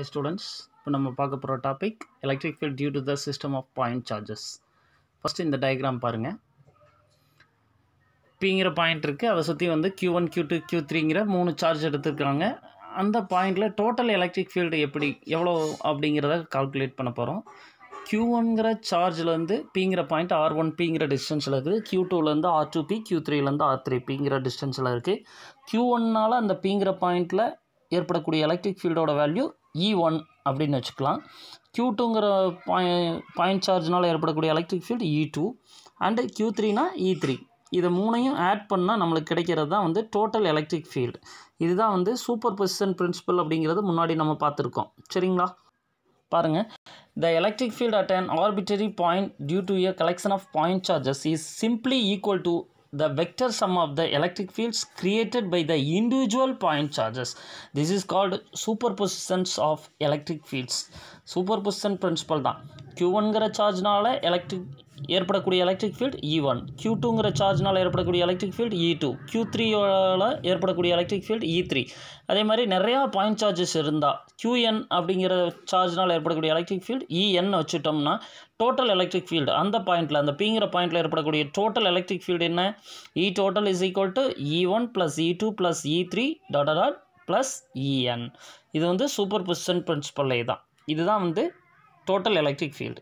Hi இப்போ நம்ம பார்க்க போகிற topic electric field due to the system of point charges first இந்த டயக்ராம் பாருங்கள் பிங்கிற பாயிண்ட் இருக்குது அதை சுற்றி வந்து Q one Q two Q த்ரீங்கிற மூணு சார்ஜ் எடுத்துருக்காங்க. அந்த பாயிண்டில் டோட்டல் எலக்ட்ரிக் ஃபீல்டு எப்படி எவ்வளோ அப்படிங்கிறத கால்குலேட் பண்ண போகிறோம் க்யூ ஒன்கிற சார்ஜ்லேருந்து பிங்கிற பாயிண்ட் ஆர் ஒன் பிங்கிற டிஸ்டன்ஸில் இருக்குது. க்யூ டூலேருந்து ஆர் டூ பி க்யூ த்ரீலேருந்து ஆர் த்ரீ பிங்கிற டிஸ்டன்ஸில் இருக்குது க்யூ ஒன்னால் அந்த பிங்கிற பாயிண்ட்டில் ஏற்படக்கூடிய எலக்ட்ரிக் ஃபீல்டோட வேல்யூ E இ ஒன் அப்படின்னு வச்சுக்கலாம். க்யூ டூங்கிற பாய் பாயிண்ட் சார்ஜ்னால் ஏற்படக்கூடிய electric field E two and Q த்ரீனா E three இதை மூணையும் ஆட் பண்ணால் நம்மளுக்கு கிடைக்கிறது தான் வந்து டோட்டல் எலக்ட்ரிக் ஃபீல்டு இதுதான் வந்து சூப்பர் பொசிஷன் பிரின்சிபல் அப்படிங்கிறது முன்னாடி நம்ம பார்த்துருக்கோம். சரிங்களா? பாருங்கள் the electric field at an arbitrary point due to a collection of point charges is simply equal to the vector sum of the electric fields created by the individual point charges. This is called superpositions of electric fields. superposition principle தான் q ஒன்கிற சார்ஜ்னால electric ஏற்படக்கூடிய electric field E one Q டூங்கிற சார்ஜ்னால் ஏற்படக்கூடிய electric field E two Q த்ரீயோட ஏற்படக்கூடிய electric field இ three அதே மாதிரி நிறையா point charges இருந்தால் க்யூஎன் அப்படிங்கிற சார்ஜ்னால் ஏற்படக்கூடிய எலக்ட்ரிக் ஃபீல்ட் இஎன் வச்சுட்டோம்னா டோட்டல் எலக்ட்ரிக் ஃபீல்டு அந்த பாயிண்டில் அந்த பிங்கிற பாயிண்டில் ஏற்படக்கூடிய டோட்டல் எலக்ட்ரிக் ஃபீல்டு என்ன? E total is equal to E one plus E two plus E three dot dot plus E N இது வந்து சூப்பர் பொசிஷன் பிரின்சிபல்லே தான். இதுதான் வந்து டோட்டல் எலக்ட்ரிக் ஃபீல்டு